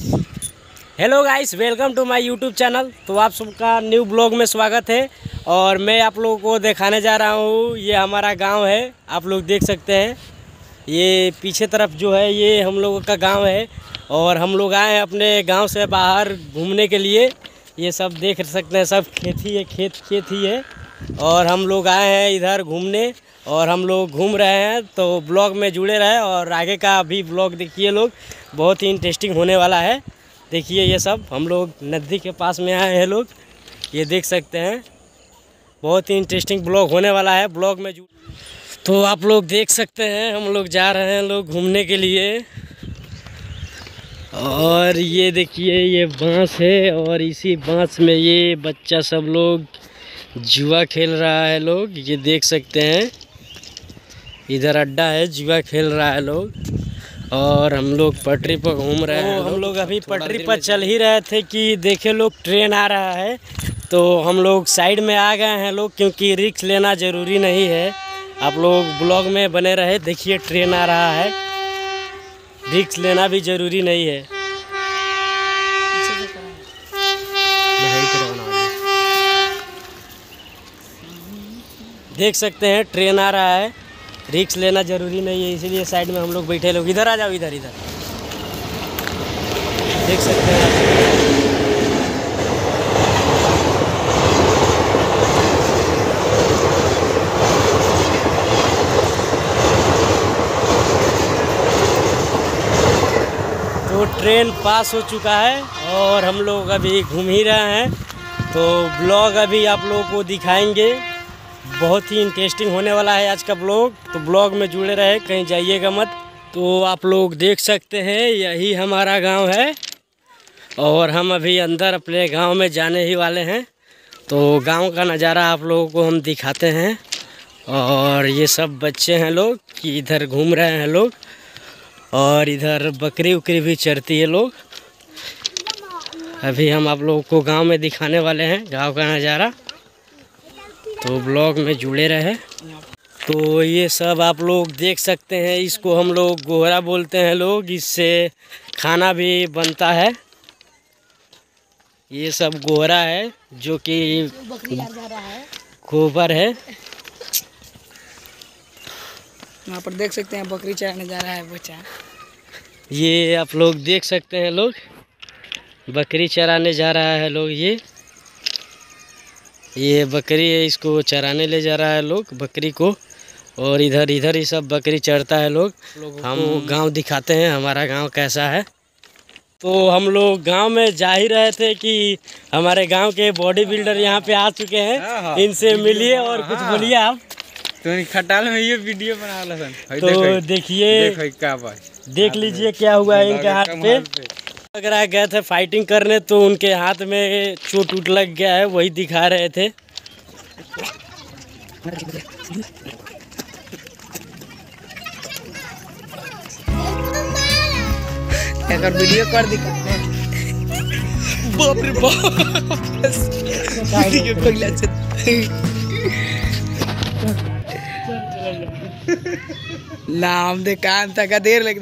Hello guys welcome to my YouTube channel तो आप सबका न्यू ब्लॉग में स्वागत है। और मैं आप लोगों को दिखाने जा रहा हूँ, ये हमारा गाँव है। आप लोग देख सकते हैं। ये पीछे तरफ़ जो है, ये हम लोगों का गाँव है। और हम लोग आए हैं अपने गाँव से बाहर घूमने के लिए। ये सब देख सकते हैं, सब खेती है खेत खेत ही। और हम लोग आए हैं इधर घूमने। और हम लोग घूम रहे हैं तो ब्लॉग में जुड़े रहे और आगे का भी ब्लॉग देखिए लोग, बहुत ही इंटरेस्टिंग होने वाला है। देखिए ये सब, हम लोग नदी के पास में आए हैं लोग, ये देख सकते हैं। बहुत ही इंटरेस्टिंग ब्लॉग होने वाला है, ब्लॉग में जुड़ तो आप लोग देख सकते हैं, हम लोग जा रहे हैं लोग घूमने के लिए। और ये देखिए, ये बाँस है और इसी बाँस में ये बच्चा सब लोग जुआ खेल रहा है लोग, ये देख सकते हैं। इधर अड्डा है जुआ खेल रहा है लोग। और हम लोग पटरी पर घूम रहे हैं हम लोग। अभी पटरी पर चल ही रहे थे कि देखे लोग ट्रेन आ रहा है। तो हम लोग साइड में आ गए हैं लोग क्योंकि रिक्स लेना ज़रूरी नहीं है। आप लोग ब्लॉग में बने रहे देखिए ट्रेन आ रहा है। रिक्स लेना भी ज़रूरी नहीं है है। देख सकते हैं ट्रेन आ रहा है। रिक्स लेना ज़रूरी नहीं है, इसीलिए साइड में हम लोग बैठे लोग। इधर आ जाओ, इधर इधर। देख सकते हैं तो ट्रेन पास हो चुका है और हम लोग अभी घूम ही रहे हैं। तो ब्लॉग अभी आप लोगों को दिखाएँगे। बहुत ही इंटरेस्टिंग होने वाला है आज का ब्लॉग तो ब्लॉग में जुड़े रहे, कहीं जाइएगा मत। तो आप लोग देख सकते हैं, यही हमारा गाँव है। और हम अभी अंदर अपने गाँव में जाने ही वाले हैं। तो गाँव का नज़ारा आप लोगों को हम दिखाते हैं। और ये सब बच्चे हैं लोग, कि इधर घूम रहे हैं लोग। और इधर बकरी उकरी भी चरती है लोग। अभी हम आप लोगों को गाँव में दिखाने वाले हैं, गाँव का नज़ारा। तो ब्लॉग में जुड़े रहे। तो ये सब आप लोग देख सकते हैं इसको हम लोग गोहरा बोलते हैं लोग इससे खाना भी बनता है। ये सब गोहरा है जो कि गोबर है। यहाँ पर देख सकते हैं बकरी चराने जा रहा है बच्चा। ये आप लोग देख सकते हैं लोग बकरी चराने जा रहा है लोग ये। ये बकरी है इसको चराने ले जा रहा है लोग बकरी को। और इधर इधर ही सब बकरी चढ़ता है लोग। हम गाँव दिखाते हैं हमारा गाँव कैसा है। तो हम लोग गाँव में जा ही रहे थे कि हमारे गाँव के बॉडी बिल्डर यहाँ पे आ चुके हैं। इनसे मिलिए और कुछ बोलिए आप। तो खटाल में ये वीडियो बना तो देखिए। देख लीजिए क्या हुआ है इनके हाथ पे। अगर आ गए थे फाइटिंग करने तो उनके हाथ में चोट उट लग गया है वही दिखा रहे थे। अगर वीडियो कर दी बाप रे बाप। वीडियो कोई नाम देखा तक देर लग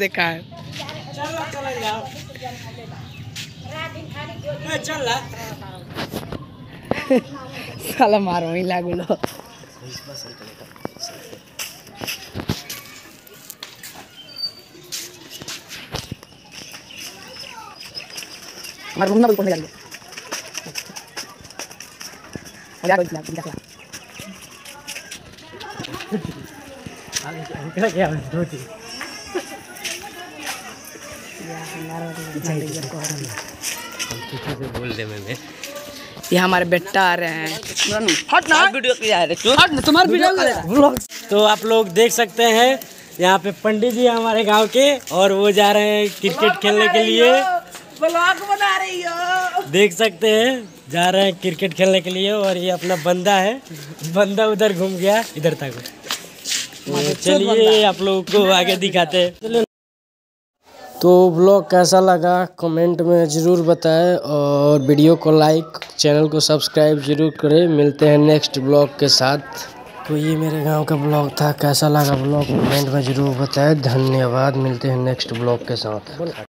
देखा है साला मारो ही लागलो मार घूमना बिल्कुल नहीं मज़ाक होइला मज़ाक बोल दे मैंने ये हमारे बेटा आ रहे हैं। हट ना। वीडियो किया है हट ना तुम्हारा वीडियो तो आप लोग देख सकते हैं यहाँ पे पंडित जी हमारे गाँव के और वो जा रहे हैं क्रिकेट खेलने के लिए। ब्लॉग बना रही हो। देख सकते हैं जा रहे हैं क्रिकेट खेलने के लिए और ये अपना बंदा है। बंदा उधर घूम गया इधर तक। तो चलिए आप लोगों को आगे दिखाते हैं। तो ब्लॉग कैसा लगा? कमेंट में ज़रूर बताएँ और वीडियो को लाइक, चैनल को सब्सक्राइब ज़रूर करें। मिलते हैं नेक्स्ट ब्लॉग के साथ। तो ये मेरे गाँव का ब्लॉग था। कैसा लगा ब्लॉग? कमेंट में ज़रूर बताएँ। धन्यवाद। मिलते हैं नेक्स्ट ब्लॉग के साथ।